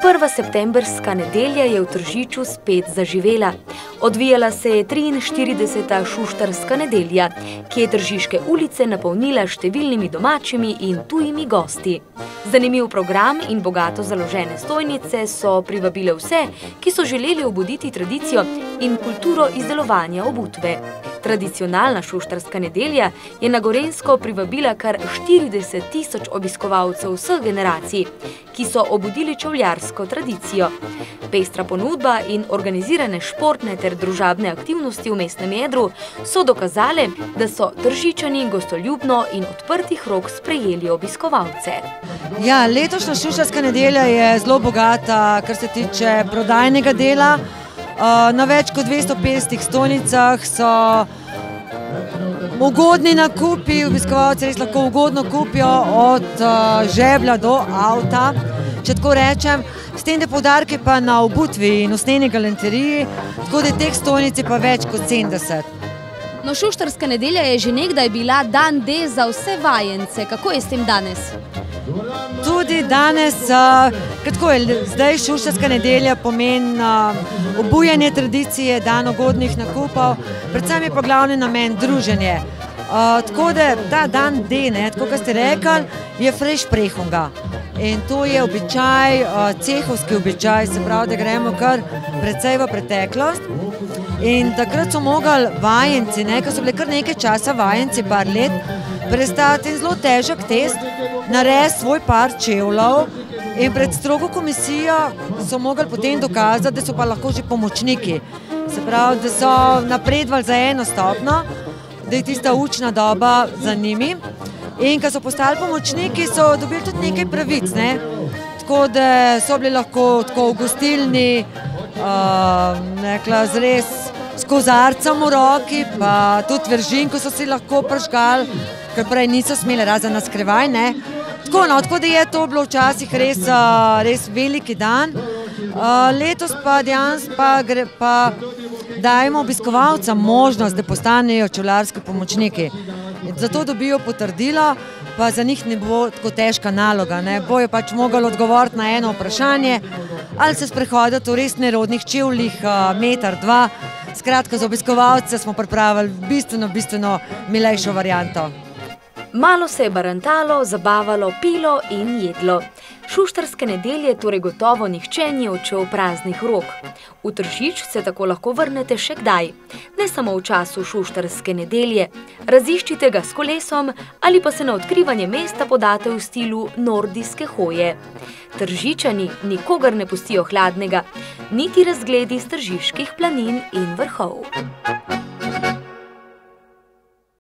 Prva septembrska nedelja je v Tržiču spet zaživela. Odvijala se je 43. šuštarska nedelja, ki je Tržiške ulice napolnila številnimi domačimi in tujimi gosti. Zanimiv program in bogato založene stojnice so privabile vse, ki so želeli obuditi tradicijo in kulturo izdelovanja obutve. Tradicionalna šuštarska nedelja je na Gorensko privabila kar 40 tisoč obiskovalcev vseh generacij, ki so obudili čovljarsko tradicijo. Pestra ponudba in organizirane športne ter družabne aktivnosti v mestnem jedru so dokazale, da so tržičani gostoljubno in odprtih rok sprejeli obiskovalce. Ja, letošnja šuštarska nedelja je zelo bogata, kar se tiče prodajnega dela. Na več kot 250 stojnicah so ugodni nakupi, obiskovalci res lahko ugodno kupijo od žeblja do avta, če tako rečem. S tem, da poudarki pa na obutvi in usnjeni galanteriji, tako da teh stojnic je pa več kot 70. No, šuštarska nedelja je že nekdaj bila dan D za vse vajence. Kako je s tem danes? Tudi danes, kako je zdaj šuštarska nedelja, pomeni obujanje tradicije, dan ugodnih nakupov, predvsem je pa glavni namen druženje. Tako da ta dan D, tako kot ste rekli, je fresh prehunga. In to je običaj, cehovski običaj, se pravi, da gremo kar precej v preteklost. In takrat so mogli vajenci, ko so bili kar nekaj časa vajenci, par let, prestati zelo težek test, narediti svoj par čevljev in pred strogo komisijo so mogli potem dokazati, da so pa lahko že pomočniki. Se pravi, da so napredovali za eno stopnjo, da je tista učna doba za njimi. In ko so postali pomočniki, so dobili tudi nekaj pravic, ne. Tako da so bili lahko tako v gostilni, rekla z res s kozarcem v roki pa tudi veržinko so si lahko prižgali, ker prej niso smeli, razen na skrivaj, ne. Tako, no, tako da je to bilo včasih res, res veliki dan. Letos pa pa gre pa dajemo obiskovalcem možnost, da postanejo čevljarski pomočniki. Zato dobijo potrdilo pa za njih ne bo tako težka naloga, ne, bojo pač mogli odgovoriti na eno vprašanje ali se sprehoditi v res nerodnih čevljih meter, dva. Skratka, za obiskovalce smo pripravili bistveno, bistveno milejšo varianto. Malo se je barantalo, zabavalo, pilo in jedlo. Šuštarske nedelje torej gotovo nihče ni odšel praznih rok. V Tržič se tako lahko vrnete še kdaj. Ne samo v času šuštarske nedelje. Raziščite ga s kolesom ali pa se na odkrivanje mesta podate v stilu nordijske hoje. Tržičani nikogar ne pustijo hladnega, niti razgledi s tržiških planin in vrhov.